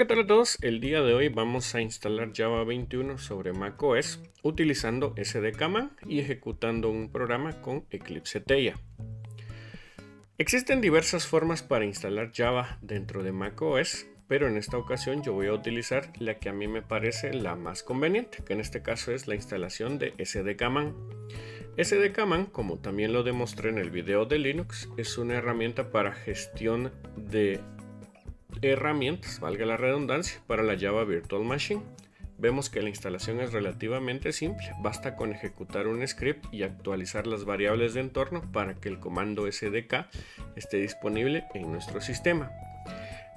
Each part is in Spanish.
¿qué tal a todos? El día de hoy vamos a instalar Java 21 sobre macOS utilizando SDKman y ejecutando un programa con Eclipse Teia. Existen diversas formas para instalar Java dentro de macOS, pero en esta ocasión yo voy a utilizar la que a mí me parece la más conveniente, que en este caso es la instalación de SDKman. SDKman, como también lo demostré en el video de Linux, es una herramienta para gestión de herramientas, valga la redundancia, para la Java Virtual Machine. Vemos que la instalación es relativamente simple, basta con ejecutar un script y actualizar las variables de entorno para que el comando SDK esté disponible en nuestro sistema.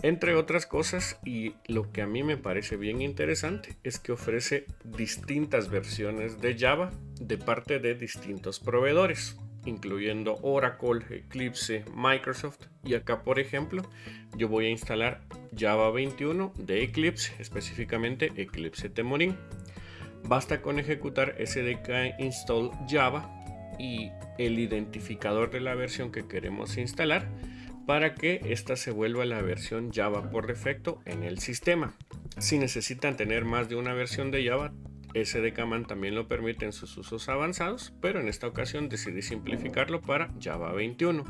Entre otras cosas, y lo que a mí me parece bien interesante, es que ofrece distintas versiones de Java de parte de distintos proveedores incluyendo Oracle, Eclipse, Microsoft. Y acá, por ejemplo, yo voy a instalar Java 21 de Eclipse, específicamente Eclipse Temurin. Basta con ejecutar sdk install java y el identificador de la versión que queremos instalar para que esta se vuelva la versión Java por defecto en el sistema. Si necesitan tener más de una versión de Java, SDKman también lo permite en sus usos avanzados, pero en esta ocasión decidí simplificarlo para Java 21.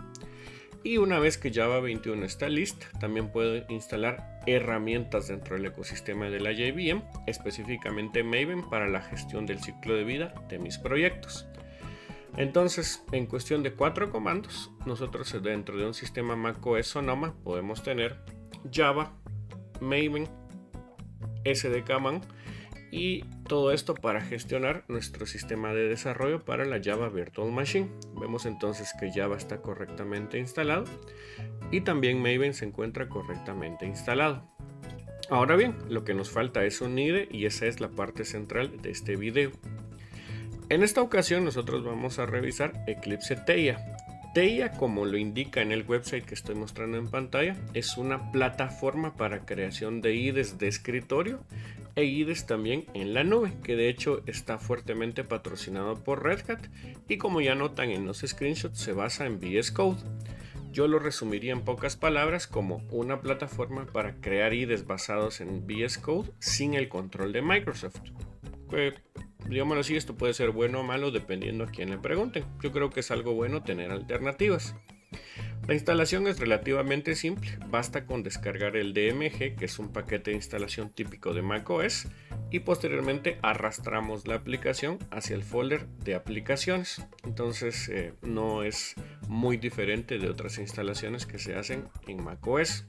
Y una vez que Java 21 está lista, también puedo instalar herramientas dentro del ecosistema de la JVM, específicamente Maven para la gestión del ciclo de vida de mis proyectos. Entonces, en cuestión de cuatro comandos, nosotros dentro de un sistema macOS Sonoma podemos tener Java, Maven, SDKman, y todo esto para gestionar nuestro sistema de desarrollo para la Java Virtual Machine. Vemos entonces que Java está correctamente instalado y también Maven se encuentra correctamente instalado. Ahora bien, lo que nos falta es un IDE y esa es la parte central de este video. En esta ocasión nosotros vamos a revisar Eclipse Teia. Teia, como lo indica en el website que estoy mostrando en pantalla, es una plataforma para creación de IDEs de escritorio e IDES también en la nube, que de hecho está fuertemente patrocinado por Red Hat y como ya notan en los screenshots se basa en VS Code. Yo lo resumiría en pocas palabras como una plataforma para crear IDEs basados en VS Code sin el control de Microsoft. Que, digámoslo así, esto puede ser bueno o malo dependiendo a quién le pregunten. Yo creo que es algo bueno tener alternativas. La instalación es relativamente simple, basta con descargar el DMG, que es un paquete de instalación típico de macOS, y posteriormente arrastramos la aplicación hacia el folder de aplicaciones. Entonces eh, no es muy diferente de otras instalaciones que se hacen en macOS.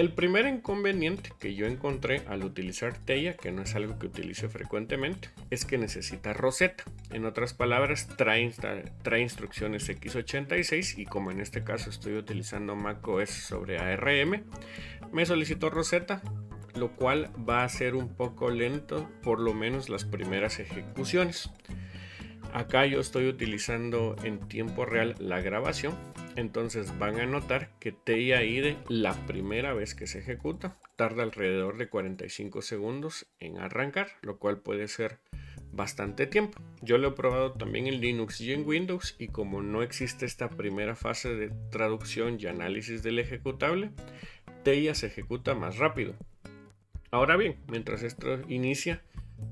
El primer inconveniente que yo encontré al utilizar Teia, que no es algo que utilice frecuentemente, es que necesita Rosetta. En otras palabras, trae, instrucciones x86 y como en este caso estoy utilizando macOS sobre ARM, me solicitó Rosetta, lo cual va a ser un poco lento, por lo menos las primeras ejecuciones. Acá yo estoy utilizando en tiempo real la grabación entonces van a notar que TIA-IDE la primera vez que se ejecuta tarda alrededor de 45 segundos en arrancar, lo cual puede ser bastante tiempo. Yo lo he probado también en Linux y en Windows y como no existe esta primera fase de traducción y análisis del ejecutable, TIA se ejecuta más rápido. Ahora bien, mientras esto inicia,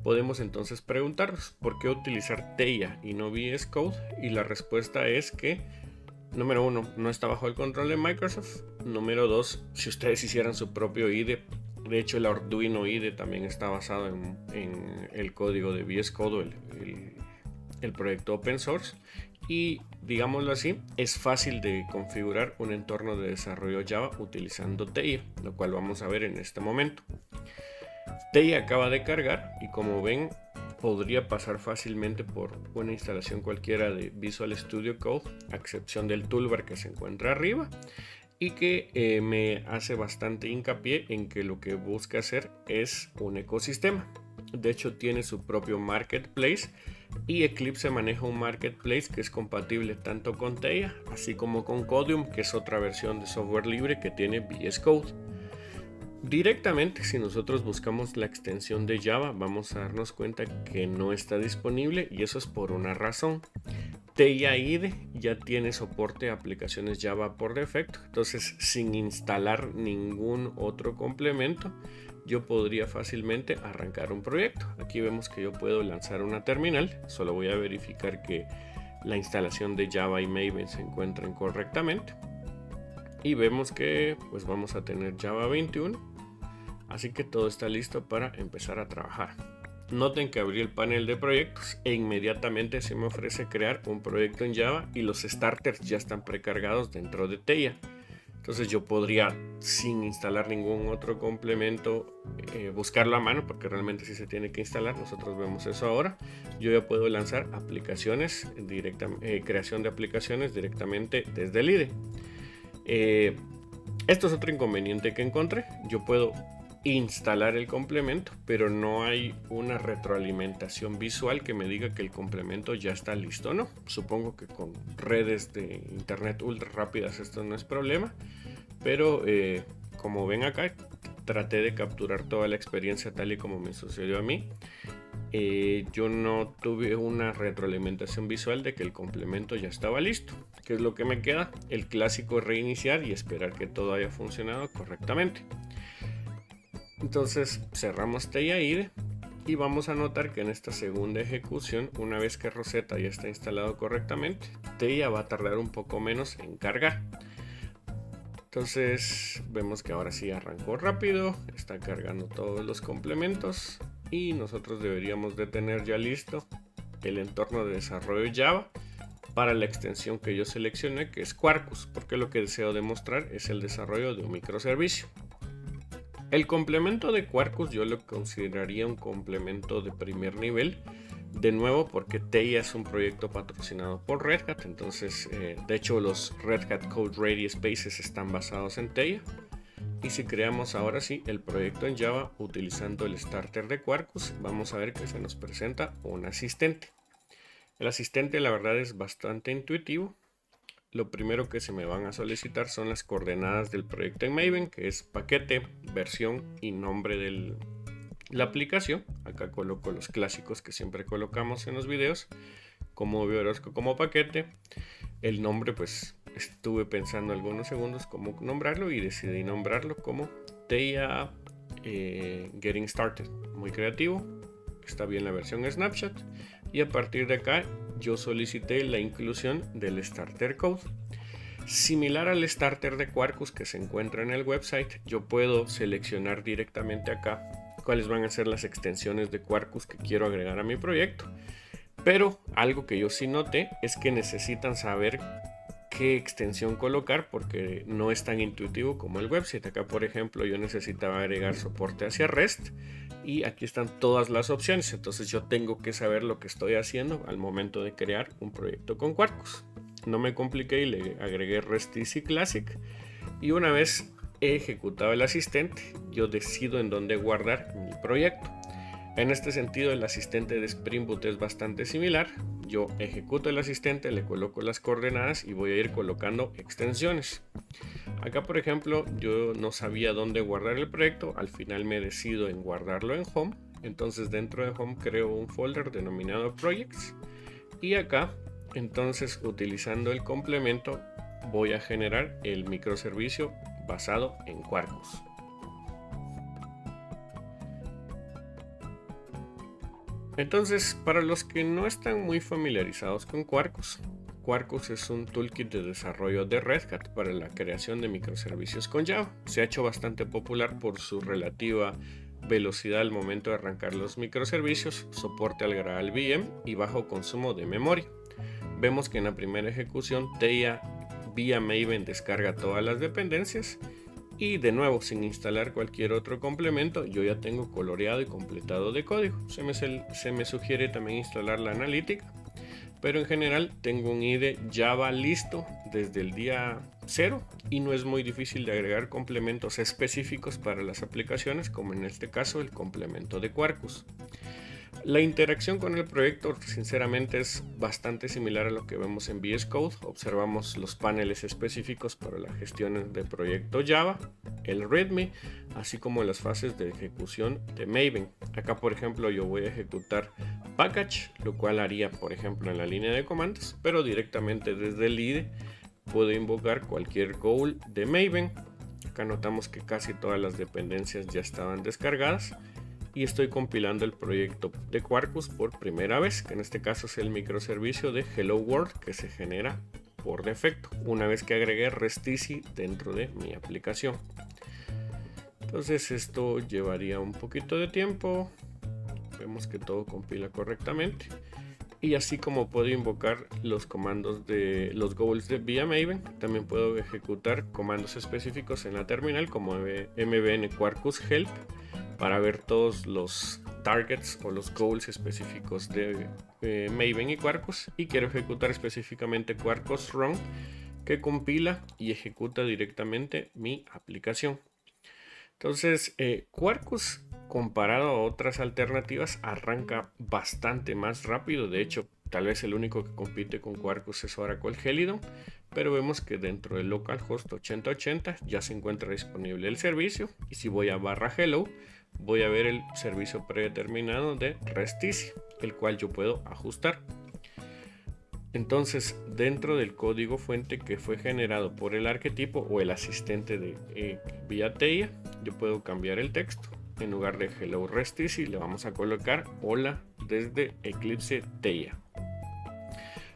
podemos entonces preguntarnos por qué utilizar TIA y no VS Code y la respuesta es que Número uno, no está bajo el control de Microsoft. Número dos, si ustedes hicieran su propio IDE, de hecho el Arduino IDE también está basado en, el código de VS Code, el, el proyecto open source. Y digámoslo así, es fácil de configurar un entorno de desarrollo Java utilizando TEIA, lo cual vamos a ver en este momento. TEIA acaba de cargar y como ven podría pasar fácilmente por una instalación cualquiera de Visual Studio Code, a excepción del toolbar que se encuentra arriba y que eh, me hace bastante hincapié en que lo que busca hacer es un ecosistema. De hecho tiene su propio marketplace y Eclipse maneja un marketplace que es compatible tanto con Teia así como con Codium, que es otra versión de software libre que tiene VS Code. Directamente, si nosotros buscamos la extensión de Java, vamos a darnos cuenta que no está disponible y eso es por una razón. TIA IDE ya tiene soporte a aplicaciones Java por defecto, entonces sin instalar ningún otro complemento, yo podría fácilmente arrancar un proyecto. Aquí vemos que yo puedo lanzar una terminal, solo voy a verificar que la instalación de Java y Maven se encuentren correctamente. Y vemos que pues vamos a tener Java 21, así que todo está listo para empezar a trabajar. Noten que abrí el panel de proyectos e inmediatamente se me ofrece crear un proyecto en Java y los starters ya están precargados dentro de Teia. Entonces yo podría, sin instalar ningún otro complemento, eh, buscarlo a mano, porque realmente sí se tiene que instalar. Nosotros vemos eso ahora. Yo ya puedo lanzar aplicaciones, directa, eh, creación de aplicaciones directamente desde el IDE. Eh, esto es otro inconveniente que encontré. Yo puedo instalar el complemento, pero no hay una retroalimentación visual que me diga que el complemento ya está listo, ¿no? Supongo que con redes de internet ultra rápidas esto no es problema, pero eh, como ven acá, traté de capturar toda la experiencia tal y como me sucedió a mí. Eh, yo no tuve una retroalimentación visual de que el complemento ya estaba listo. ¿Qué es lo que me queda? El clásico reiniciar y esperar que todo haya funcionado correctamente. Entonces cerramos TIA y vamos a notar que en esta segunda ejecución, una vez que Rosetta ya está instalado correctamente, TIA va a tardar un poco menos en cargar. Entonces vemos que ahora sí arrancó rápido, está cargando todos los complementos y nosotros deberíamos de tener ya listo el entorno de desarrollo Java para la extensión que yo seleccioné que es Quarkus porque lo que deseo demostrar es el desarrollo de un microservicio. El complemento de Quarkus yo lo consideraría un complemento de primer nivel. De nuevo, porque Teia es un proyecto patrocinado por Red Hat, entonces eh, de hecho los Red Hat Code Ready Spaces están basados en Teia. Y si creamos ahora sí el proyecto en Java utilizando el starter de Quarkus, vamos a ver que se nos presenta un asistente. El asistente la verdad es bastante intuitivo, lo primero que se me van a solicitar son las coordenadas del proyecto en Maven, que es paquete, versión y nombre de la aplicación. Acá coloco los clásicos que siempre colocamos en los videos, como Biorosco como paquete. El nombre, pues estuve pensando algunos segundos cómo nombrarlo y decidí nombrarlo como Teia eh, Getting Started. Muy creativo, está bien la versión Snapchat. Y a partir de acá yo solicité la inclusión del Starter Code. Similar al starter de Quarkus que se encuentra en el website, yo puedo seleccionar directamente acá cuáles van a ser las extensiones de Quarkus que quiero agregar a mi proyecto. Pero algo que yo sí noté es que necesitan saber qué extensión colocar porque no es tan intuitivo como el website. Acá, por ejemplo, yo necesitaba agregar soporte hacia REST y aquí están todas las opciones. Entonces yo tengo que saber lo que estoy haciendo al momento de crear un proyecto con Quarkus. No me compliqué y le agregué REST Easy Classic y una vez he ejecutado el asistente, yo decido en dónde guardar mi proyecto. En este sentido, el asistente de Spring Boot es bastante similar. Yo ejecuto el asistente, le coloco las coordenadas y voy a ir colocando extensiones. Acá, por ejemplo, yo no sabía dónde guardar el proyecto. Al final me decido en guardarlo en Home. Entonces, dentro de Home creo un folder denominado Projects. Y acá, entonces, utilizando el complemento, voy a generar el microservicio basado en Quarkus. Entonces, para los que no están muy familiarizados con Quarkus, Quarkus es un toolkit de desarrollo de Red Hat para la creación de microservicios con Java. Se ha hecho bastante popular por su relativa velocidad al momento de arrancar los microservicios, soporte al Graal VM y bajo consumo de memoria. Vemos que en la primera ejecución TEIA vía Maven descarga todas las dependencias y de nuevo, sin instalar cualquier otro complemento, yo ya tengo coloreado y completado de código. Se me, sugiere también instalar la analítica, pero en general tengo un IDE Java listo desde el día 0 y no es muy difícil de agregar complementos específicos para las aplicaciones, como en este caso el complemento de Quarkus. La interacción con el proyecto sinceramente es bastante similar a lo que vemos en VS Code. Observamos los paneles específicos para la gestión de proyecto Java, el README, así como las fases de ejecución de Maven. Acá por ejemplo yo voy a ejecutar package, lo cual haría por ejemplo en la línea de comandos, pero directamente desde el IDE puedo invocar cualquier goal de Maven. Acá notamos que casi todas las dependencias ya estaban descargadas y estoy compilando el proyecto de Quarkus por primera vez, que en este caso es el microservicio de Hello World que se genera por defecto, una vez que agregué REST dentro de mi aplicación. Entonces esto llevaría un poquito de tiempo, vemos que todo compila correctamente. Y así como puedo invocar los comandos de los goals de vía Maven, también puedo ejecutar comandos específicos en la terminal como mbn quarkus help para ver todos los targets o los goals específicos de eh, Maven y Quarkus y quiero ejecutar específicamente Quarkus Run que compila y ejecuta directamente mi aplicación. Entonces, eh, Quarkus comparado a otras alternativas arranca bastante más rápido. De hecho, tal vez el único que compite con Quarkus es Oracle Helidon, pero vemos que dentro del localhost 8080 ya se encuentra disponible el servicio y si voy a barra hello voy a ver el servicio predeterminado de REST el cual yo puedo ajustar. Entonces, dentro del código fuente que fue generado por el arquetipo o el asistente de eh, vía TEIA, yo puedo cambiar el texto. En lugar de Hello REST le vamos a colocar Hola desde Eclipse TEIA.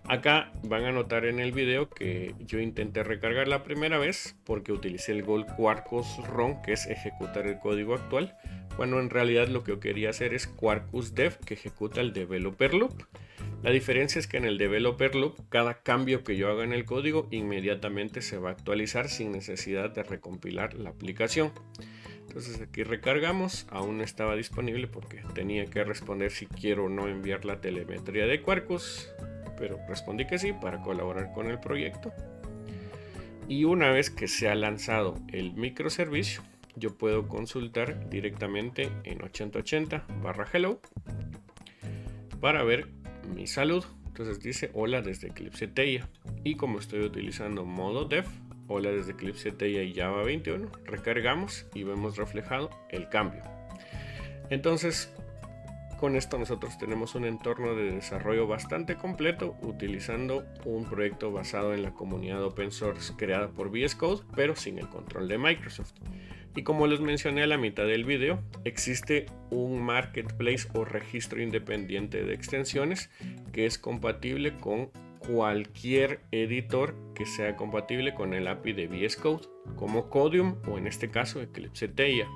Acá van a notar en el video que yo intenté recargar la primera vez porque utilicé el Gold Quarkus ROM que es ejecutar el código actual bueno, en realidad lo que quería hacer es Quarkus Dev que ejecuta el developer loop. La diferencia es que en el developer loop cada cambio que yo haga en el código inmediatamente se va a actualizar sin necesidad de recompilar la aplicación. Entonces aquí recargamos, aún no estaba disponible porque tenía que responder si quiero o no enviar la telemetría de Quarkus, pero respondí que sí para colaborar con el proyecto. Y una vez que se ha lanzado el microservicio, yo puedo consultar directamente en 8080 barra hello para ver mi salud. Entonces dice hola desde Eclipse Teia. Y como estoy utilizando modo dev, hola desde Eclipse Teia y Java 21, recargamos y vemos reflejado el cambio. Entonces, con esto nosotros tenemos un entorno de desarrollo bastante completo utilizando un proyecto basado en la comunidad open source creada por VS Code, pero sin el control de Microsoft. Y como les mencioné a la mitad del video, existe un marketplace o registro independiente de extensiones que es compatible con cualquier editor que sea compatible con el API de VS Code, como Codium o en este caso Eclipse Teia.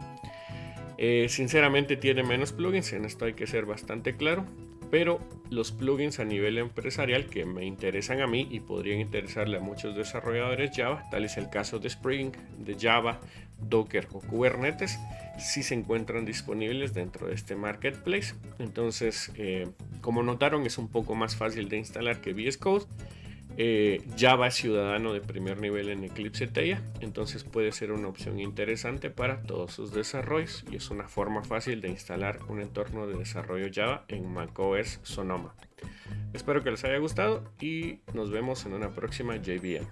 Eh, sinceramente tiene menos plugins, en esto hay que ser bastante claro, pero los plugins a nivel empresarial que me interesan a mí y podrían interesarle a muchos desarrolladores Java, tal es el caso de Spring, de Java, Docker o Kubernetes, si se encuentran disponibles dentro de este marketplace. Entonces, eh, como notaron, es un poco más fácil de instalar que VS Code. Eh, Java es ciudadano de primer nivel en Eclipse Teia, entonces puede ser una opción interesante para todos sus desarrollos y es una forma fácil de instalar un entorno de desarrollo Java en macOS Sonoma. Espero que les haya gustado y nos vemos en una próxima JVM.